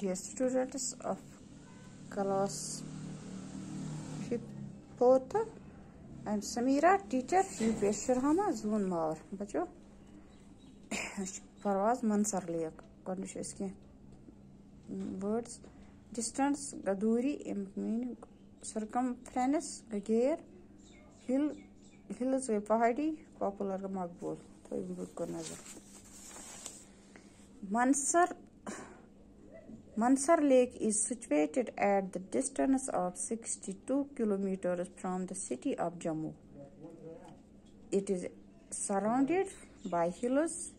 dear students of class fourth I am Samira teacher from Peshwarhama Zone Mar बच्चों परवाज मंसर lake गۄडنِچ ٲسۍ کینٛہہ words distance گٔے دوٗری اَمیُک meaning سٔرکَم فرٛینٕس گٔے غیر ہِل ہِلٕز گٔے پہاڑی پاپُلر گٔے مقبوٗل تھٲیِو بِلکُل نظر Mansar Mansar Lake is situated at the distance of 62 kilometers from the city of Jammu. It is surrounded by hills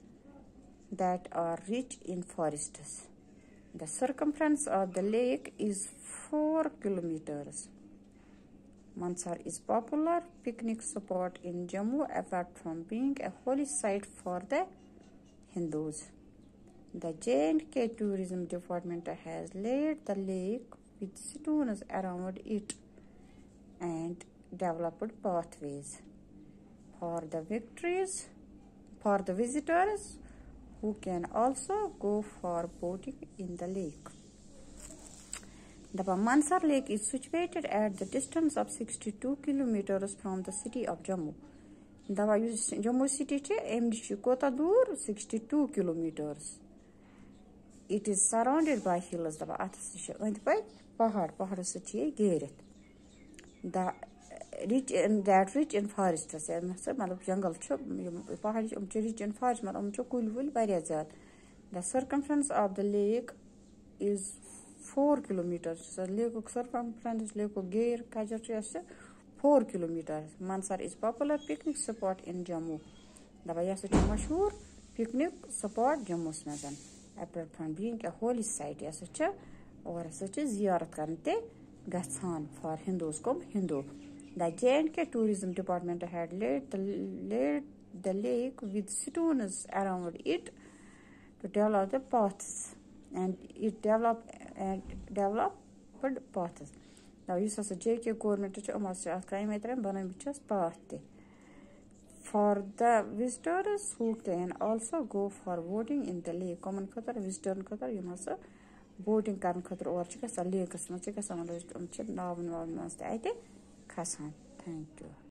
that are rich in forests. The circumference of the lake is 4 kilometers. Mansar is popular picnic spot in Jammu apart from being a holy site for the Hindus. The J&K Tourism Department has laid the lake with stones around it and developed pathways for the victories for the visitors who can also go for boating in the lake. The Bamansar Lake is situated at the distance of 62 kilometers from the city of Jammu. The Jammu city MDC kota dur 62 kilometers it is surrounded by hills. Daba atas chi and by pahar pahar se chi girit da rich that rich in forest. Se matlab matlab jungle chu pahar chi um chi rich in forest matlab um chi kul vul bari zyad the circumference of the lake is 4 kilometers. So lake circumference is lake gair kajar chi ase 4 kilometers. Mansar is popular picnic spot in jammu. Daba yasa chi mashhur picnic spot jammu smazan picnic spot Jammu मज apart from being a holy site यह छ और यह जियारत कर गसान for Hindus come Hindu. The J&K Tourism Department had laid the, laid the lake with stones around it to develop the paths and it developed and developed paths. Now, yus hasa JK government छ um hasa at kaim etren banamit chas path te. for the visitors who can also go for boating in the lake common خاطر visitor خاطر یِم ہسا boating کَرنہٕ خٲطرٕ اور چھِ گژھان لیکَس منٛز چھِ گژھان مطلب یِم چھِ ناوَن واوَن منٛز تہِ اَتہِ کھَسان تھینٛک یوٗ